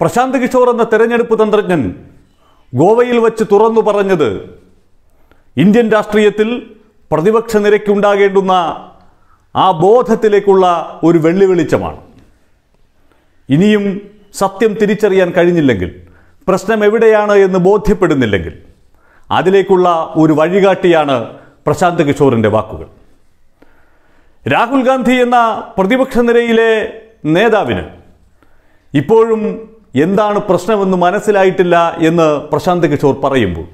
പ്രശാന്ത് കിഷോർ എന്ന തെരഞ്ഞെടുപ്പ് തന്ത്രജ്ഞൻ ഗോവയിൽ വച്ച് തുറന്നു പറഞ്ഞത് ഇന്ത്യൻ രാഷ്ട്രീയത്തിൽ പ്രതിപക്ഷ നിരക്കുണ്ടാകേണ്ടുന്ന ആ ബോധത്തിലേക്കുള്ള ഒരു വെള്ളിവെളിച്ചമാണ് ഇനിയും സത്യം തിരിച്ചറിയാൻ കഴിഞ്ഞില്ലെങ്കിൽ പ്രശ്നം എവിടെയാണ് എന്ന് ബോധ്യപ്പെടുന്നില്ലെങ്കിൽ അതിലേക്കുള്ള ഒരു വഴികാട്ടിയാണ് പ്രശാന്ത് കിഷോറിന്റെ വാക്കുകൾ. രാഹുൽ ഗാന്ധി എന്ന പ്രതിപക്ഷ നിരയിലെ നേതാവിന് ഇപ്പോഴും എന്താണ് പ്രശ്നമെന്ന് മനസ്സിലായിട്ടില്ല എന്ന് പ്രശാന്ത് കിഷോർ പറയുമ്പോൾ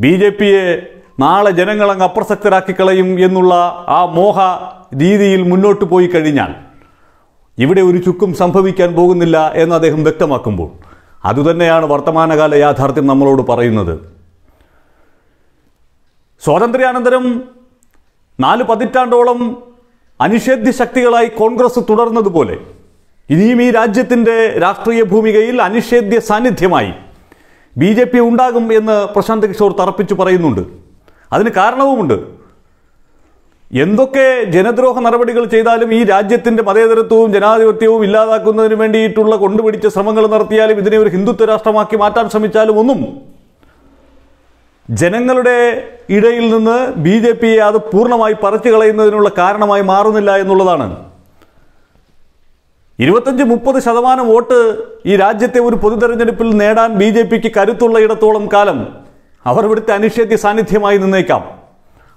ബി ജെ പിയെ നാളെ ജനങ്ങളങ്ങ് അപ്രസക്തരാക്കി കളയും എന്നുള്ള ആ മോഹ രീതിയിൽ മുന്നോട്ട് പോയി കഴിഞ്ഞാൽ ഇവിടെ ഒരു ചുക്കും സംഭവിക്കാൻ പോകുന്നില്ല എന്ന് അദ്ദേഹം വ്യക്തമാക്കുമ്പോൾ അതുതന്നെയാണ് വർത്തമാനകാല യാഥാർത്ഥ്യം നമ്മളോട് പറയുന്നത്. സ്വാതന്ത്ര്യാനന്തരം നാല് പതിറ്റാണ്ടോളം അനിഷേധ്യ ശക്തികളായി കോൺഗ്രസ് തുടർന്നതുപോലെ ഇനിയും ഈ രാജ്യത്തിന്റെ രാഷ്ട്രീയ ഭൂമികയിൽ അനിഷേധ്യ സാന്നിധ്യമായി ബി ജെ പി ഉണ്ടാകും എന്ന് പ്രശാന്ത് കിഷോർ തറപ്പിച്ചു പറയുന്നുണ്ട്. അതിന് കാരണവുമുണ്ട്. എന്തൊക്കെ ജനദ്രോഹ നടപടികൾ ചെയ്താലും ഈ രാജ്യത്തിന്റെ മതേതരത്വവും ജനാധിപത്യവും ഇല്ലാതാക്കുന്നതിന് വേണ്ടിയിട്ടുള്ള കൊണ്ടുപിടിച്ച ശ്രമങ്ങൾ നടത്തിയാലും ഇതിനെ ഒരു ഹിന്ദുത്വ രാഷ്ട്രമാക്കി മാറ്റാൻ ശ്രമിച്ചാലും ഒന്നും ജനങ്ങളുടെ ഇടയിൽ നിന്ന് ബി ജെ പിയെ അത് പൂർണമായി പറിച്ചു കളയുന്നതിനുള്ള കാരണമായി മാറുന്നില്ല എന്നുള്ളതാണ്. ഇരുപത്തഞ്ച് മുപ്പത് ശതമാനം വോട്ട് ഈ രാജ്യത്തെ ഒരു പൊതു തെരഞ്ഞെടുപ്പിൽ നേടാൻ ബി ജെ പിക്ക് കരുത്തുള്ള ഇടത്തോളം കാലം അവർ ഇവിടുത്തെ അനിഷേധ്യ സാന്നിധ്യമായി നിന്നേക്കാം.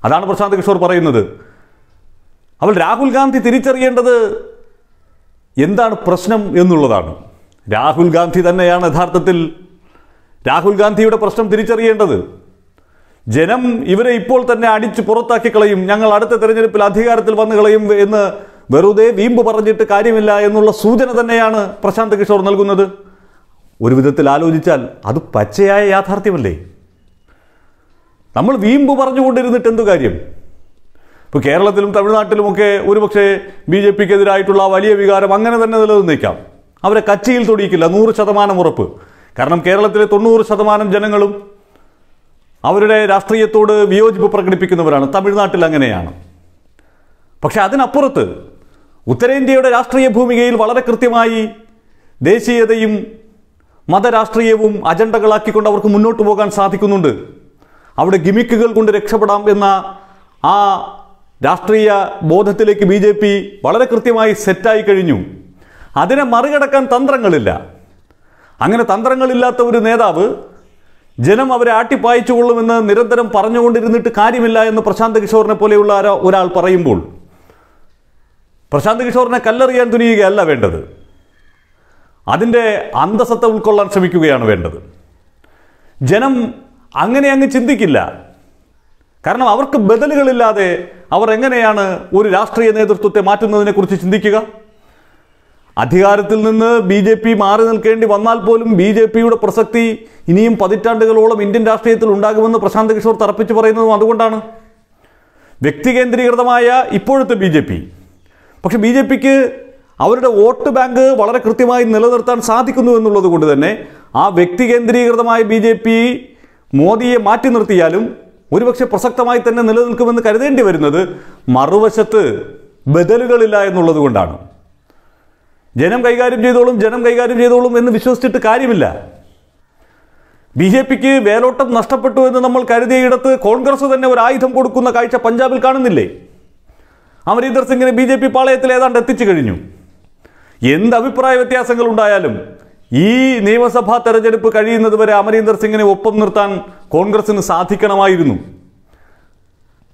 അതാണ് പ്രശാന്ത് കിഷോർ പറയുന്നത്. അവൾ രാഹുൽ ഗാന്ധി തിരിച്ചറിയേണ്ടത് എന്താണ് പ്രശ്നം എന്നുള്ളതാണ്. രാഹുൽ ഗാന്ധി തന്നെയാണ് യഥാർത്ഥത്തിൽ രാഹുൽ ഗാന്ധിയുടെ പ്രശ്നം തിരിച്ചറിയേണ്ടത്. ജനം ഇവരെ ഇപ്പോൾ തന്നെ അടിച്ചു പുറത്താക്കി കളയും. ഞങ്ങൾ അടുത്ത തെരഞ്ഞെടുപ്പിൽ അധികാരത്തിൽ വന്നു കളയും എന്ന് വെറുതെ വീമ്പ് പറഞ്ഞിട്ട് കാര്യമില്ല എന്നുള്ള സൂചന തന്നെയാണ് പ്രശാന്ത് കിഷോർ നൽകുന്നത്. ഒരു വിധത്തിൽ ആലോചിച്ചാൽ അത് പച്ചയായ യാഥാർത്ഥ്യമല്ലേ? നമ്മൾ വീമ്പ് പറഞ്ഞുകൊണ്ടിരുന്നിട്ട് എന്തു കാര്യം? ഇപ്പോൾ കേരളത്തിലും തമിഴ്നാട്ടിലുമൊക്കെ ഒരുപക്ഷെ ബി ജെ പിക്കെതിരായിട്ടുള്ള വലിയ വികാരം അങ്ങനെ തന്നെ നിലനിന്നേക്കാം. അവരെ കച്ചിയിൽ തൊടിയിക്കില്ല നൂറ് ശതമാനം ഉറപ്പ്. കാരണം കേരളത്തിലെ തൊണ്ണൂറ് ശതമാനം ജനങ്ങളും അവരുടെ രാഷ്ട്രീയത്തോട് വിയോജിപ്പ് പ്രകടിപ്പിക്കുന്നവരാണ്. തമിഴ്നാട്ടിൽ അങ്ങനെയാണ്. പക്ഷെ അതിനപ്പുറത്ത് ഉത്തരേന്ത്യയുടെ രാഷ്ട്രീയ ഭൂമികയിൽ വളരെ കൃത്യമായി ദേശീയതയും മതരാഷ്ട്രീയവും അജണ്ടകളാക്കിക്കൊണ്ട് അവർക്ക് മുന്നോട്ട് പോകാൻ സാധിക്കുന്നുണ്ട്. അവിടെ ഗിമിക്കുകൾ കൊണ്ട് രക്ഷപ്പെടാം എന്ന ആ രാഷ്ട്രീയ ബോധത്തിലേക്ക് ബി ജെ പി വളരെ കൃത്യമായി സെറ്റായി കഴിഞ്ഞു. അതിനെ മറികടക്കാൻ തന്ത്രങ്ങളില്ല. അങ്ങനെ തന്ത്രങ്ങളില്ലാത്ത ഒരു നേതാവ് ജനം അവരെ ആട്ടിപ്പായിച്ചു കൊള്ളുമെന്ന് നിരന്തരം പറഞ്ഞുകൊണ്ടിരുന്നിട്ട് കാര്യമില്ല എന്ന് പ്രശാന്ത് കിഷോറിനെ പോലെയുള്ള ഒരാൾ പറയുമ്പോൾ പ്രശാന്ത് കിഷോറിനെ കല്ലെറിയാൻ തുനിയുകയല്ല വേണ്ടത്. അതിന്റെ അന്തസത്ത ഉൾക്കൊള്ളാൻ ശ്രമിക്കുകയാണ് വേണ്ടത്. ജനം അങ്ങനെ അങ്ങ് ചിന്തിക്കില്ല. കാരണം അവർക്ക് ബദലുകളില്ലാതെ അവർ എങ്ങനെയാണ് ഒരു രാഷ്ട്രീയ നേതൃത്വത്തെ മാറ്റുന്നതിനെക്കുറിച്ച് ചിന്തിക്കുക? അധികാരത്തിൽ നിന്ന് ബി ജെ പി മാറി നിൽക്കേണ്ടി വന്നാൽ പോലും ബി ജെ പിയുടെ പ്രസക്തി ഇനിയും പതിറ്റാണ്ടുകളോളം ഇന്ത്യൻ രാഷ്ട്രീയത്തിൽ ഉണ്ടാകുമെന്ന് പ്രശാന്ത് കിഷോർ തറപ്പിച്ച് പറയുന്നതും അതുകൊണ്ടാണ്. വ്യക്തികേന്ദ്രീകൃതമായ ഇപ്പോഴത്തെ ബി ജെ പി പക്ഷെ ബി ജെ പിക്ക് അവരുടെ വോട്ട് ബാങ്ക് വളരെ കൃത്യമായി നിലനിർത്താൻ സാധിക്കുന്നു എന്നുള്ളത് കൊണ്ട് തന്നെ ആ വ്യക്തി കേന്ദ്രീകൃതമായ ബി ജെ പി മോദിയെ മാറ്റി നിർത്തിയാലും ഒരുപക്ഷെ പ്രസക്തമായി തന്നെ നിലനിൽക്കുമെന്ന് കരുതേണ്ടി വരുന്നത് മറുവശത്ത് ബദലുകളില്ല എന്നുള്ളത് കൊണ്ടാണ്. ജനം കൈകാര്യം ചെയ്തോളും ജനം കൈകാര്യം ചെയ്തോളും എന്ന് വിശ്വസിച്ചിട്ട് കാര്യമില്ല. ബി ജെ പിക്ക് വേലോട്ടം നഷ്ടപ്പെട്ടു എന്ന് നമ്മൾ കരുതിയയിടത്ത് കോൺഗ്രസ് തന്നെ ഒരു ആയുധം കൊടുക്കുന്ന കാഴ്ച പഞ്ചാബിൽ കാണുന്നില്ലേ? അമരീന്ദർ സിംഗിനെ ബി ജെ പി പാളയത്തിൽ ഏതാണ്ട് എത്തിച്ചു കഴിഞ്ഞു. എന്ത് അഭിപ്രായ വ്യത്യാസങ്ങൾ ഉണ്ടായാലും ഈ നിയമസഭാ തെരഞ്ഞെടുപ്പ് കഴിയുന്നത് വരെ അമരീന്ദർ സിംഗിനെ ഒപ്പം നിർത്താൻ കോൺഗ്രസിന് സാധിക്കണമായിരുന്നു.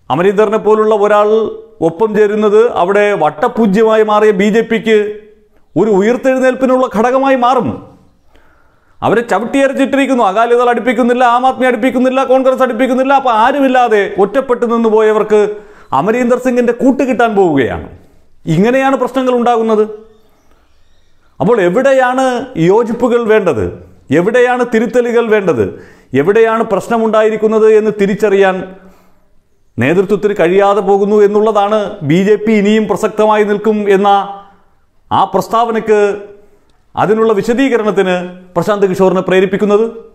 അമരീന്ദറിനെ പോലുള്ള ഒരാൾ ഒപ്പം ചേരുന്നത് അവിടെ വട്ടപൂജ്യമായി മാറിയ ബി ജെ പിക്ക് ഒരു ഉയർത്തെഴുന്നേൽപ്പിനുള്ള ഘടകമായി മാറും. അവരെ ചവിട്ടിയരച്ചിട്ടിരിക്കുന്നു അകാലിദൾ അടുപ്പിക്കുന്നില്ല ആം ആദ്മി അടുപ്പിക്കുന്നില്ല കോൺഗ്രസ് അടുപ്പിക്കുന്നില്ല അപ്പൊ ആരുമില്ലാതെ ഒറ്റപ്പെട്ടു നിന്ന് പോയവർക്ക് അമരീന്ദർ സിംഗിന്റെ കൂട്ട് കിട്ടാൻ പോവുകയാണ്. ഇങ്ങനെയാണ് പ്രശ്നങ്ങൾ ഉണ്ടാകുന്നത്. അപ്പോൾ എവിടെയാണ് യോജിപ്പുകൾ വേണ്ടത്? എവിടെയാണ് തിരുത്തലുകൾ വേണ്ടത്? എവിടെയാണ് പ്രശ്നമുണ്ടായിരിക്കുന്നത് എന്ന് തിരിച്ചറിയാൻ നേതൃത്വത്തിന് കഴിയാതെ പോകുന്നു എന്നുള്ളതാണ് ബി ജെ പി ഇനിയും പ്രസക്തമായി നിൽക്കും എന്ന ആ പ്രസ്താവനയ്ക്ക് അതിനുള്ള വിശദീകരണത്തിന് പ്രശാന്ത് കിഷോറിനെ പ്രേരിപ്പിക്കുന്നത്.